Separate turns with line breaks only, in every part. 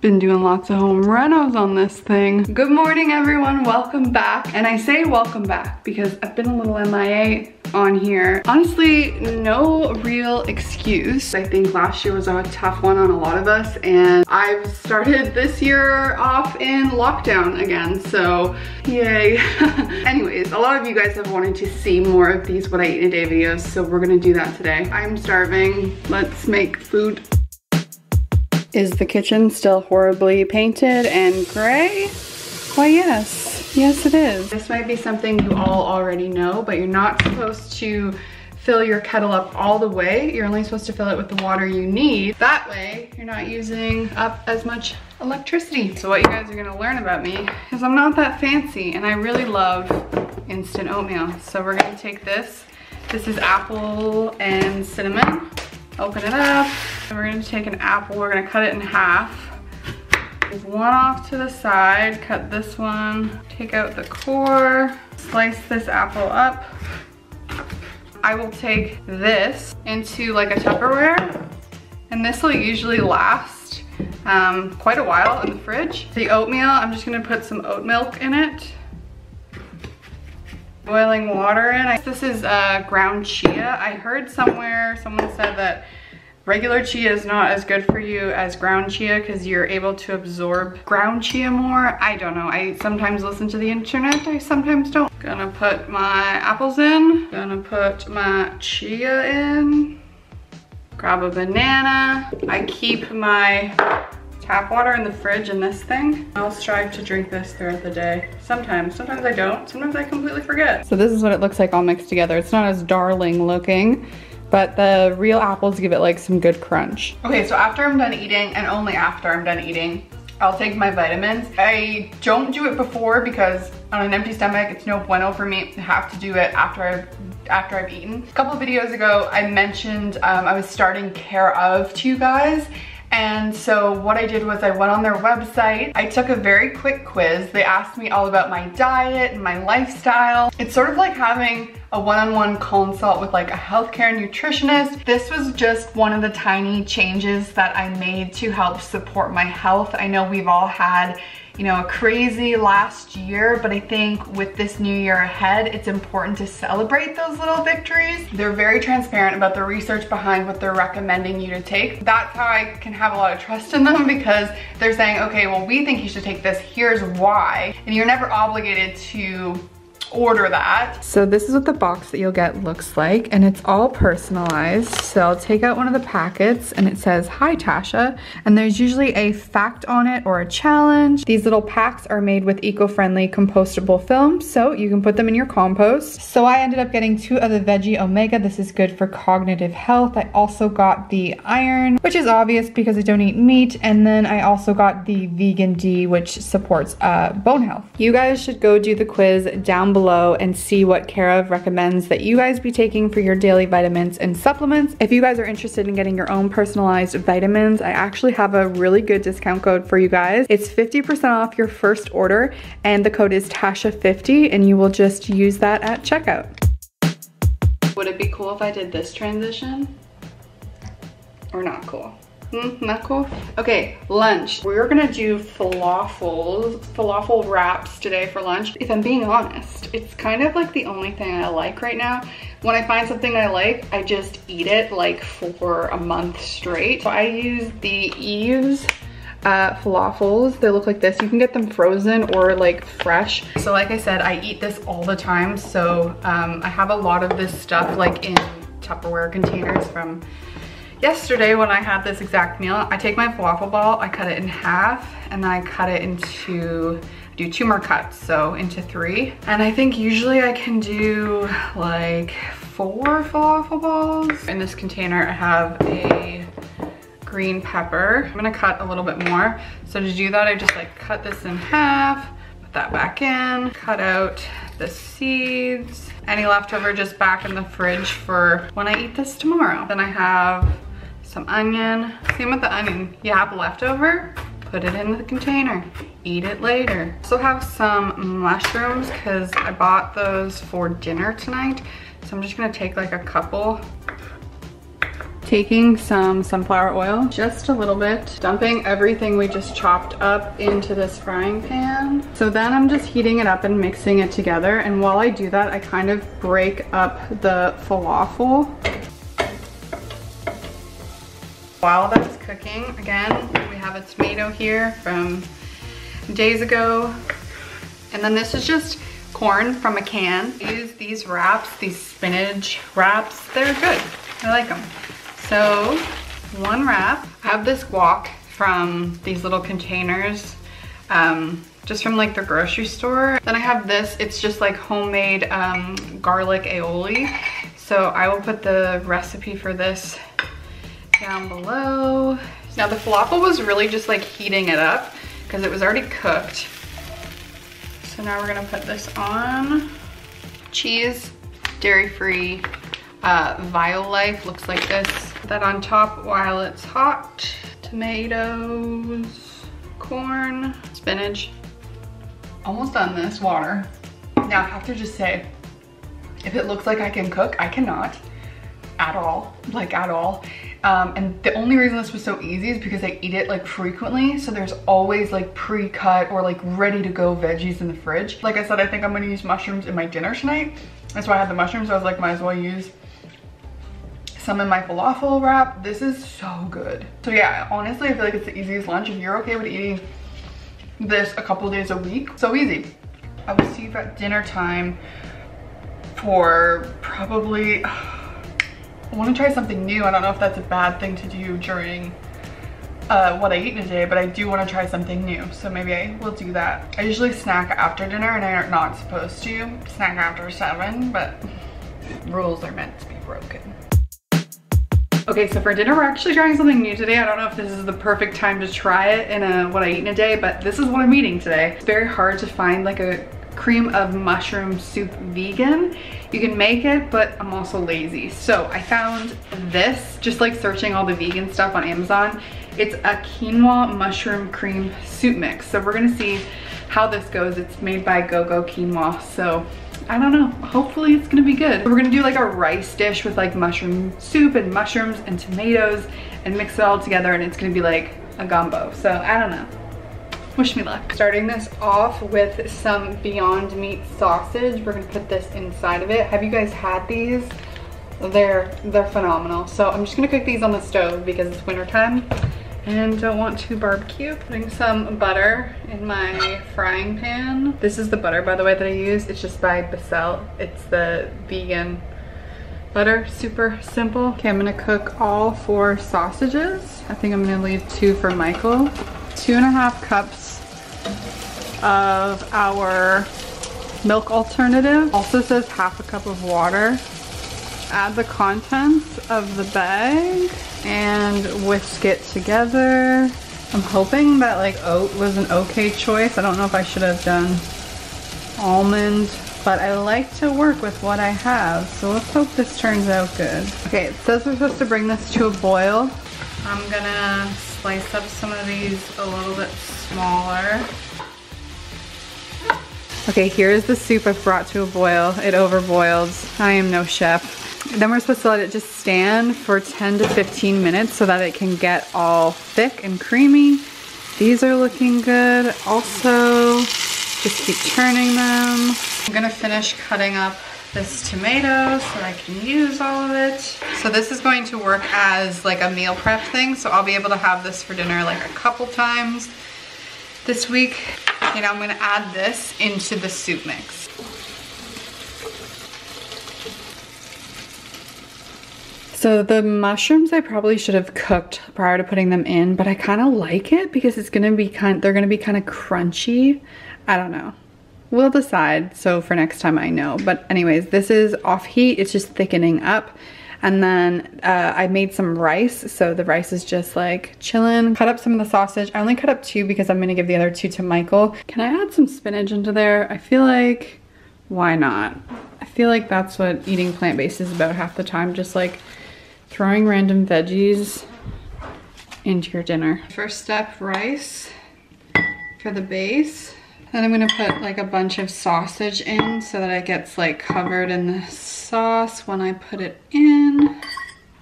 been doing lots of home renos on this thing. Good morning everyone, welcome back. And I say welcome back because I've been a little MIA on here. Honestly, no real excuse. I think last year was a tough one on a lot of us and I've started this year off in lockdown again, so yay. Anyways, a lot of you guys have wanted to see more of these what I eat in a day videos, so we're gonna do that today. I'm starving, let's make food. Is the kitchen still horribly painted and gray? Why yes, yes it is. This might be something you all already know, but you're not supposed to fill your kettle up all the way. You're only supposed to fill it with the water you need. That way, you're not using up as much electricity. So what you guys are gonna learn about me is I'm not that fancy and I really love instant oatmeal. So we're gonna take this. This is apple and cinnamon open it up. And we're gonna take an apple, we're gonna cut it in half. One off to the side, cut this one, take out the core, slice this apple up. I will take this into like a Tupperware, and this will usually last um, quite a while in the fridge. The oatmeal, I'm just gonna put some oat milk in it boiling water in. I, This is uh, ground chia. I heard somewhere, someone said that regular chia is not as good for you as ground chia because you're able to absorb ground chia more. I don't know. I sometimes listen to the internet. I sometimes don't. Gonna put my apples in. Gonna put my chia in. Grab a banana. I keep my tap water in the fridge in this thing. I'll strive to drink this throughout the day. Sometimes, sometimes I don't. Sometimes I completely forget. So this is what it looks like all mixed together. It's not as darling looking, but the real apples give it like some good crunch. Okay, so after I'm done eating and only after I'm done eating, I'll take my vitamins. I don't do it before because on an empty stomach, it's no bueno for me to have to do it after I've after I've eaten. A couple videos ago, I mentioned um, I was starting Care of to you guys and so what I did was I went on their website. I took a very quick quiz. They asked me all about my diet and my lifestyle. It's sort of like having a one-on-one -on -one consult with like a healthcare nutritionist. This was just one of the tiny changes that I made to help support my health. I know we've all had you know, a crazy last year, but I think with this new year ahead, it's important to celebrate those little victories. They're very transparent about the research behind what they're recommending you to take. That's how I can have a lot of trust in them because they're saying, okay, well, we think you should take this, here's why. And you're never obligated to order that. So this is what the box that you'll get looks like and it's all personalized. So I'll take out one of the packets and it says, hi Tasha. And there's usually a fact on it or a challenge. These little packs are made with eco-friendly compostable film. So you can put them in your compost. So I ended up getting two of the Veggie Omega. This is good for cognitive health. I also got the iron, which is obvious because I don't eat meat. And then I also got the vegan D, which supports uh, bone health. You guys should go do the quiz down below below and see what Care of recommends that you guys be taking for your daily vitamins and supplements. If you guys are interested in getting your own personalized vitamins, I actually have a really good discount code for you guys. It's 50% off your first order and the code is TASHA50 and you will just use that at checkout. Would it be cool if I did this transition? Or not cool? Hmm, not cool? Okay, lunch. We're gonna do falafels, falafel wraps today for lunch. If I'm being honest, it's kind of like the only thing I like right now. When I find something I like, I just eat it like for a month straight. So I use the Yves uh, falafels. They look like this. You can get them frozen or like fresh. So like I said, I eat this all the time. So um, I have a lot of this stuff like in Tupperware containers from Yesterday when I had this exact meal, I take my falafel ball, I cut it in half, and then I cut it into, do two more cuts, so into three. And I think usually I can do like four falafel balls. In this container, I have a green pepper. I'm gonna cut a little bit more. So to do that, I just like cut this in half, put that back in, cut out the seeds, any leftover just back in the fridge for when I eat this tomorrow. Then I have some onion. Same with the onion. You have leftover, put it in the container. Eat it later. Also have some mushrooms because I bought those for dinner tonight. So I'm just gonna take like a couple taking some sunflower oil, just a little bit, dumping everything we just chopped up into this frying pan. So then I'm just heating it up and mixing it together. And while I do that, I kind of break up the falafel. While that's cooking, again, we have a tomato here from days ago. And then this is just corn from a can. I use these wraps, these spinach wraps. They're good. I like them. So one wrap. I have this guac from these little containers, um, just from like the grocery store. Then I have this, it's just like homemade um, garlic aioli. So I will put the recipe for this down below. Now the falafel was really just like heating it up because it was already cooked. So now we're gonna put this on. Cheese, dairy-free, uh, Violife looks like this. Put that on top while it's hot. Tomatoes, corn, spinach. Almost done this, water. Now I have to just say, if it looks like I can cook, I cannot at all, like at all. Um, and the only reason this was so easy is because I eat it like frequently. So there's always like pre-cut or like ready to go veggies in the fridge. Like I said, I think I'm gonna use mushrooms in my dinner tonight. That's why I had the mushrooms. I was like, might as well use some in my falafel wrap. This is so good. So yeah, honestly, I feel like it's the easiest lunch. If you're okay with eating this a couple days a week, so easy. I will see you at dinner time for probably, I wanna try something new. I don't know if that's a bad thing to do during uh, what I eat in a day, but I do want to try something new. So maybe I will do that. I usually snack after dinner and I'm not supposed to snack after seven, but rules are meant to be broken. Okay, so for dinner, we're actually trying something new today. I don't know if this is the perfect time to try it in a what I eat in a day, but this is what I'm eating today. It's very hard to find like a cream of mushroom soup vegan. You can make it, but I'm also lazy. So I found this, just like searching all the vegan stuff on Amazon. It's a quinoa mushroom cream soup mix. So we're gonna see how this goes. It's made by GoGo Quinoa. So I don't know, hopefully it's gonna be good. We're gonna do like a rice dish with like mushroom soup and mushrooms and tomatoes and mix it all together and it's gonna be like a gumbo. So I don't know. Wish me luck. Starting this off with some Beyond Meat sausage. We're gonna put this inside of it. Have you guys had these? They're, they're phenomenal. So I'm just gonna cook these on the stove because it's winter time and don't want to barbecue. Putting some butter in my frying pan. This is the butter, by the way, that I use. It's just by Becel. It's the vegan butter, super simple. Okay, I'm gonna cook all four sausages. I think I'm gonna leave two for Michael. Two and a half cups of our milk alternative. Also says half a cup of water. Add the contents of the bag and whisk it together. I'm hoping that like oat was an okay choice. I don't know if I should have done almond, but I like to work with what I have. So let's hope this turns out good. Okay, it says we're supposed to bring this to a boil. I'm gonna slice up some of these a little bit smaller. Okay, here's the soup I've brought to a boil. It overboiled. I am no chef. Then we're supposed to let it just stand for 10 to 15 minutes so that it can get all thick and creamy. These are looking good. Also, just keep turning them. I'm gonna finish cutting up this tomato so I can use all of it. So this is going to work as like a meal prep thing. So I'll be able to have this for dinner like a couple times this week. And I'm gonna add this into the soup mix. So the mushrooms I probably should have cooked prior to putting them in, but I kind of like it because it's gonna be kind, they're gonna be kind of crunchy. I don't know. We'll decide, so for next time I know. But anyways, this is off heat, it's just thickening up. And then uh, I made some rice, so the rice is just like chilling. Cut up some of the sausage. I only cut up two because I'm gonna give the other two to Michael. Can I add some spinach into there? I feel like, why not? I feel like that's what eating plant-based is about half the time, just like throwing random veggies into your dinner. First step, rice for the base. Then I'm gonna put like a bunch of sausage in so that it gets like covered in the sauce when I put it in.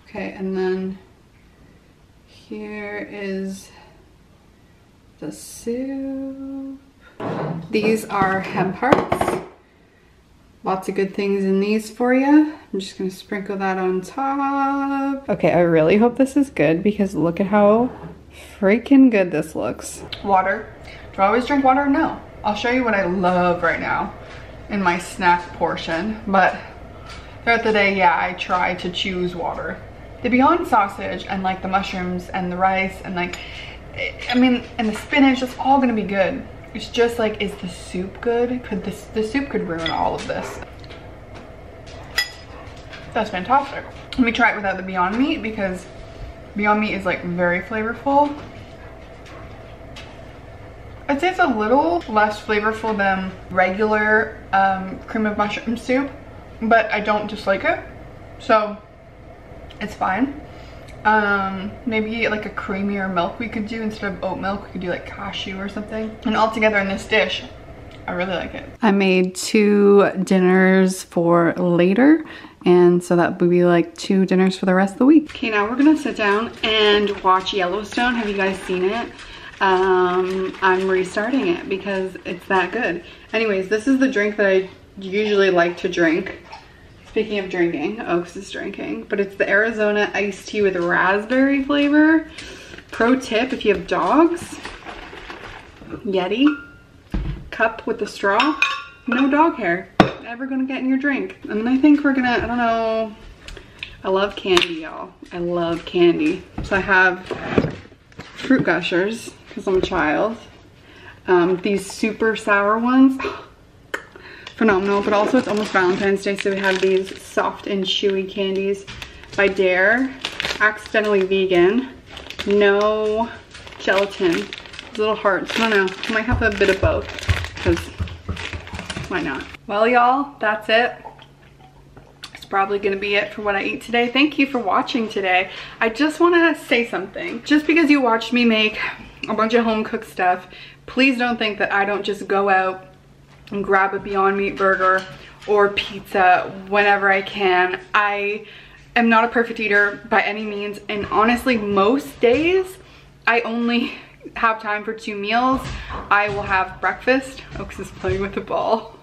Okay, and then here is the soup. These are hemp hearts. Lots of good things in these for you. I'm just gonna sprinkle that on top. Okay, I really hope this is good because look at how freaking good this looks. Water. Do I always drink water? No. I'll show you what I love right now in my snack portion, but throughout the day, yeah, I try to choose water. The Beyond sausage and like the mushrooms and the rice and like, I mean, and the spinach, it's all gonna be good. It's just like, is the soup good? Could this, the soup could ruin all of this. That's fantastic. Let me try it without the Beyond Meat because Beyond Meat is like very flavorful. I'd say it's a little less flavorful than regular um, cream of mushroom soup, but I don't dislike it. So it's fine. Um, maybe like a creamier milk we could do instead of oat milk. We could do like cashew or something. And all together in this dish, I really like it. I made two dinners for later. And so that would be like two dinners for the rest of the week. Okay, now we're gonna sit down and watch Yellowstone. Have you guys seen it? Um, I'm restarting it because it's that good. Anyways, this is the drink that I usually like to drink Speaking of drinking, Oaks is drinking, but it's the Arizona iced tea with raspberry flavor. Pro tip, if you have dogs, Yeti, cup with the straw, no dog hair, ever gonna get in your drink. And I think we're gonna, I don't know, I love candy, y'all. I love candy. So I have fruit gushers, because I'm a child. Um, these super sour ones, phenomenal. But also it's almost Valentine's Day, so we have these soft and chewy candies by Dare. Accidentally vegan. No gelatin. Little hearts. I don't know. I might have a bit of both because why not? Well, y'all, that's it It's probably gonna be it for what I eat today. Thank you for watching today. I just wanna say something. Just because you watched me make a bunch of home cooked stuff, please don't think that I don't just go out and grab a Beyond Meat burger or pizza whenever I can. I am not a perfect eater by any means and honestly most days I only have time for two meals. I will have breakfast. Oh, Oaks is playing with the ball.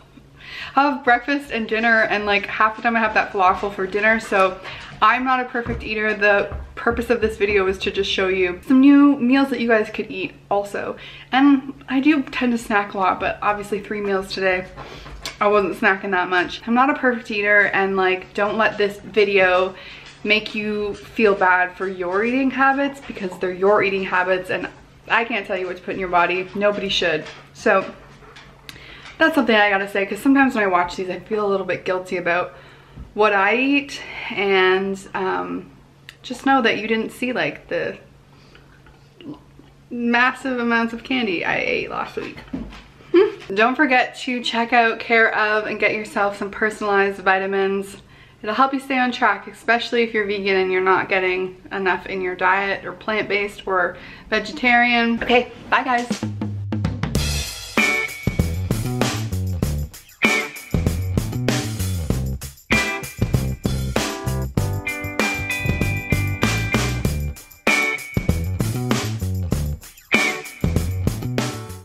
Have breakfast and dinner and like half the time I have that falafel for dinner so I'm not a perfect eater. The purpose of this video is to just show you some new meals that you guys could eat also. And I do tend to snack a lot, but obviously three meals today, I wasn't snacking that much. I'm not a perfect eater and like, don't let this video make you feel bad for your eating habits because they're your eating habits and I can't tell you what to put in your body. Nobody should. So that's something I gotta say because sometimes when I watch these, I feel a little bit guilty about what I eat and um, just know that you didn't see like the massive amounts of candy I ate last week. Hmm? Don't forget to check out Care of and get yourself some personalized vitamins. It'll help you stay on track, especially if you're vegan and you're not getting enough in your diet or plant-based or vegetarian. Okay, bye guys.